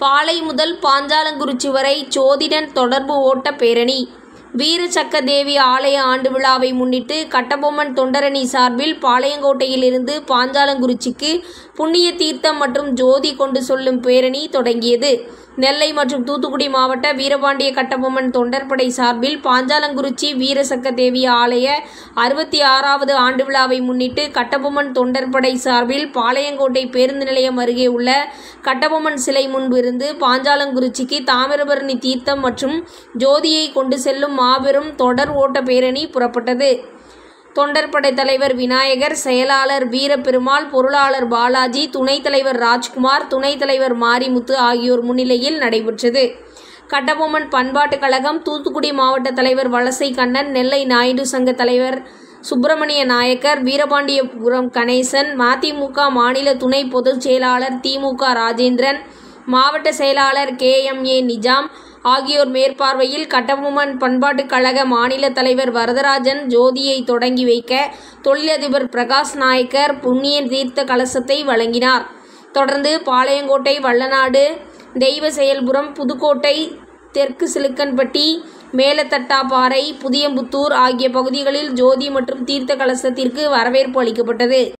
பாலை முதல் பாஞ்சாலங்குறிச்சி வரை ஜோதிடன் தொடர்பு ஓட்ட பேரணி. வீரசக்கதேவி ஆலய ஆண்டு விழாவை முன்னிட்டு கட்டபொம்மன் தொண்டரணி சார்பில் பாளையங்கோட்டையிலிருந்து பாஞ்சாலங்குறிச்சிக்கு புண்ணிய தீர்த்தம் மற்றும் ஜோதி கொண்டு சொல்லும் பேரணி தொடங்கியது. நெல்லை மற்றும் தூத்துக்குடி மாவட்ட வீரபாண்டிய கட்டபொம்மன் தொண்டர்படை சார்பில் பாஞ்சாலங்குறிச்சி வீரசக்க தேவி ஆலய அறுபத்தி ஆறாவது ஆண்டு விழாவை முன்னிட்டு கட்டபொம்மன் தொண்டர்படை சார்பில் பாளையங்கோட்டை பேருந்து நிலையம் அருகே உள்ள கட்டபொம்மன் சிலை முன்பிருந்து பாஞ்சாலங்குறிச்சிக்கு தாமிரபரணி தீர்த்தம் மற்றும் ஜோதியை கொண்டு செல்லும் மாபெரும் தொடர் ஓட்ட பேரணி புறப்பட்டது. தொண்டர்படை தலைவர் விநாயகர் செயலாளர் வீரபெருமாள் பொருளாளர் பாலாஜி துணைத் தலைவர் ராஜ்குமார் துணைத் தலைவர் மாரிமுத்து ஆகியோர் முன்னிலையில் நடைபெற்றது. கட்டபொம்மன் பண்பாட்டுக் கழகம் தூத்துக்குடி மாவட்ட தலைவர் வலசை கண்ணன் நெல்லை நாயுடு சங்க தலைவர் சுப்பிரமணிய நாயக்கர் வீரபாண்டியபுரம் கணேசன் மதிமுக மாநில துணை பொதுச் செயலாளர் திமுக ராஜேந்திரன் மாவட்ட செயலாளர் கே எம் ஏ நிஜாம் ஆகியோர் மேற்பார்வையில் கட்டபொம்மன் பண்பாட்டுக் கழக மாநில தலைவர் வரதராஜன் ஜோதியை தொடங்கி வைக்க தொழிலதிபர் பிரகாஷ் நாயக்கர் புண்ணிய தீர்த்த கலசத்தை வழங்கினார். தொடர்ந்து பாளையங்கோட்டை வல்லநாடு தெய்வ செயல்புரம் புதுக்கோட்டை தெற்கு சிலுக்கன்பட்டி மேலத்தட்டாப்பாறை புதியம்புத்தூர் ஆகிய பகுதிகளில் ஜோதி மற்றும் தீர்த்த கலசத்திற்கு வரவேற்பு அளிக்கப்பட்டது.